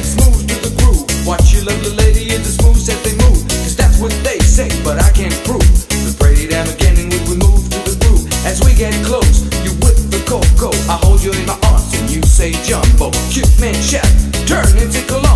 Move smooth to the groove. Watch your little lady in the smooth set they move. Cause that's what they say, but I can't prove. The pretty damn again and we move to the groove. As we get close, you whip the coco. I hold you in my arms and you say jumbo. Cute man chef, turn into cologne.